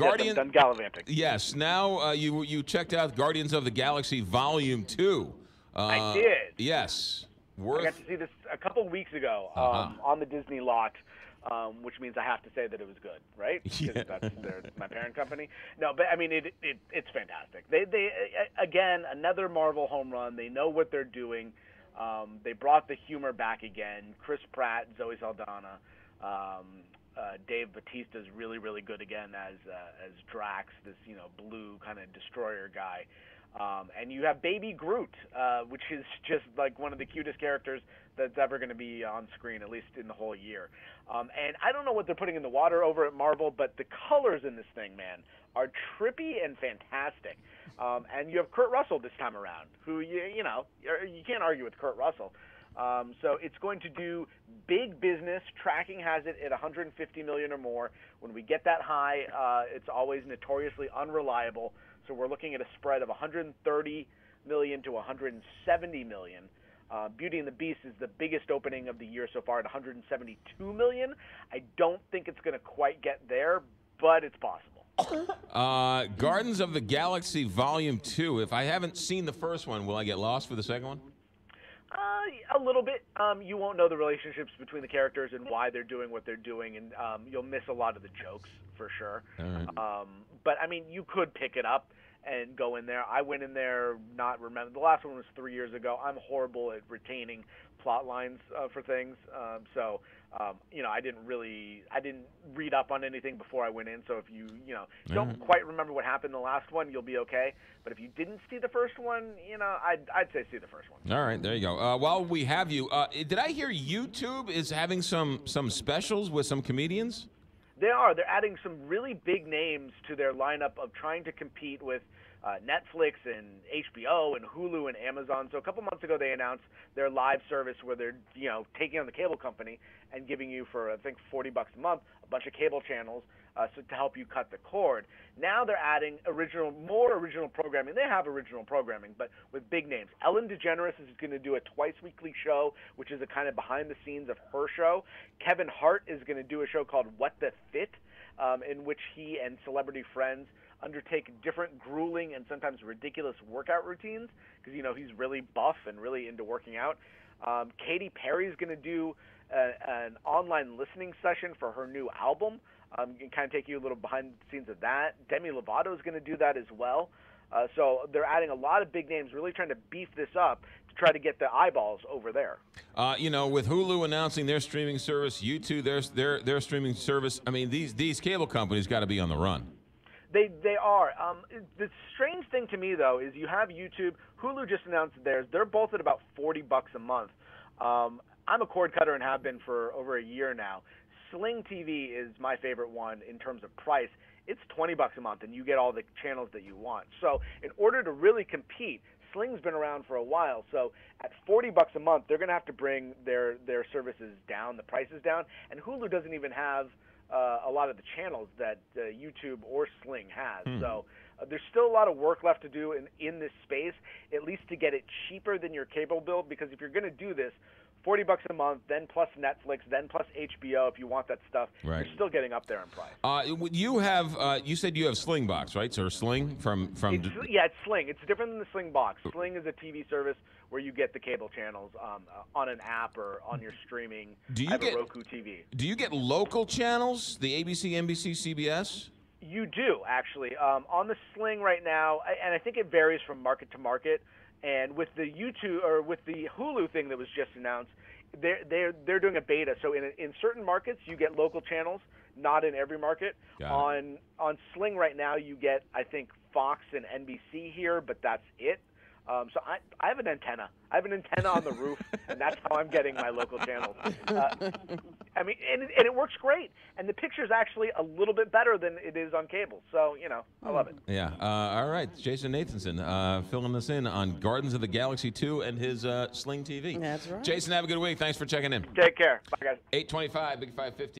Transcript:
Guardian. Yes, done gallivanting. Yes. Now uh, you you checked out Guardians of the Galaxy Volume Two. Uh, I did. Yes. Worth... I got to see this a couple weeks ago um, Uh-huh. on the Disney lot, um, which means I have to say that it was good, right? Because Yeah. that's their, my parent company. No, but I mean it, it. It's fantastic. They they again another Marvel home run. They know what they're doing. Um, they brought the humor back again. Chris Pratt, Zoe Saldana, um, uh, Dave Bautista is really really good again as uh, as Drax, this you know blue kind of destroyer guy. Um, and you have Baby Groot, uh, which is just like one of the cutest characters that's ever going to be on screen, at least in the whole year. Um, and I don't know what they're putting in the water over at Marvel, but the colors in this thing, man, are trippy and fantastic. Um, and you have Kurt Russell this time around, who you you know you can't argue with Kurt Russell. Um, so it's going to do big business. Tracking has it at 150 million or more. When we get that high, uh, it's always notoriously unreliable. So we're looking at a spread of 130 million to 170 million. Uh, Beauty and the Beast is the biggest opening of the year so far at 172 million. I don't think it's going to quite get there, but it's possible. Uh, Gardens of the Galaxy Volume Two. If I haven't seen the first one, will I get lost for the second one? Uh, a little bit. Um, you won't know the relationships between the characters and why they're doing what they're doing, and um, you'll miss a lot of the jokes for sure. Right. Um, but I mean, you could pick it up and go in there. I went in there not remember. The last one was three years ago. I'm horrible at retaining plot lines uh, for things, um, so um, you know I didn't really I didn't read up on anything before I went in. So if you you know don't quite remember what happened in the last one, you'll be okay. But if you didn't see the first one, you know I'd I'd say see the first one. All right, there you go. Uh, while we have you, uh, did I hear YouTube is having some some specials with some comedians? They are. They're adding some really big names to their lineup of trying to compete with uh, Netflix and HBO and Hulu and Amazon. So a couple months ago, they announced their live service where they're you know taking on the cable company and giving you for I think 40 bucks a month a bunch of cable channels uh, so to help you cut the cord. Now they're adding original, more original programming. They have original programming, but with big names. Ellen DeGeneres is going to do a twice weekly show, which is a kind of behind the scenes of her show. Kevin Hart is going to do a show called What the Fit, um, in which he and celebrity friends undertake different grueling and sometimes ridiculous workout routines because you know he's really buff and really into working out. Um, Katy Perry is going to do a, an online listening session for her new album. Um, and kind of take you a little behind the scenes of that. Demi Lovato is going to do that as well. Uh, so they're adding a lot of big names, really trying to beef this up to try to get the eyeballs over there. Uh, you know, with Hulu announcing their streaming service, YouTube their their their streaming service. I mean, these these cable companies got to be on the run. They they are. Um, the strange thing to me though is you have YouTube. Hulu just announced theirs. They're both at about forty bucks a month. Um, I'm a cord cutter and have been for over a year now. Sling TV is my favorite one in terms of price. It's twenty bucks a month, and you get all the channels that you want. So in order to really compete, Sling's been around for a while. So at forty bucks a month, they're going to have to bring their their services down, the prices down. And Hulu doesn't even have uh, a lot of the channels that uh, YouTube or Sling has. So uh, there's still a lot of work left to do in, in this space, at least to get it cheaper than your cable bill. Because if you're going to do this, 40 bucks a month, then plus Netflix, then plus HBO, if you want that stuff, Right. you're still getting up there in price. Uh, you have uh, you said you have Slingbox, right? So Sling from from. It's, yeah, it's Sling. It's different than the Sling box. Sling is a TV service where you get the cable channels um, uh, on an app or on your streaming. Do you get- a Roku TV. do you get local channels? The ABC, NBC, CBS. You do actually um, on the Sling right now, and I think it varies from market to market. And with the YouTube or with the Hulu thing that was just announced, they're they're they're doing a beta. So in in certain markets, you get local channels, not in every market. Got it. on on Sling right now, you get I think Fox and NBC here, but that's it. Um, so I, I have an antenna. I have an antenna on the roof, and that's how I'm getting my local channels. Uh, I mean, and, it- and it works great. And the picture's actually a little bit better than it is on cable. So you know, I love it. Yeah. Uh, all right. Jason Nathanson uh, filling us in on Gardens of the Galaxy 2 and his uh, Sling TV. That's right. Jason, have a good week. Thanks for checking in. Take care. Bye, guys. 825, Big 550.